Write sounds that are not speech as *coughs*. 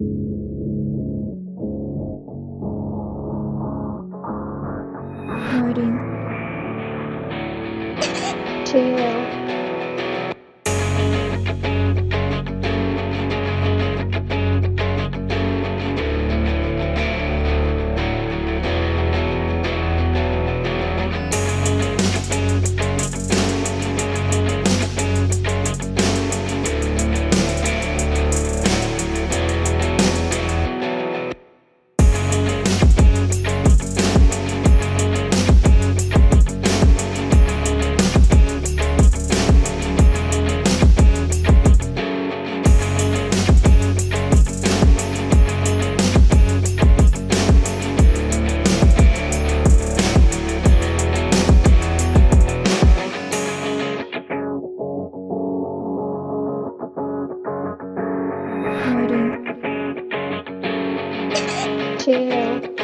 Hiding. *coughs* Jail. 谢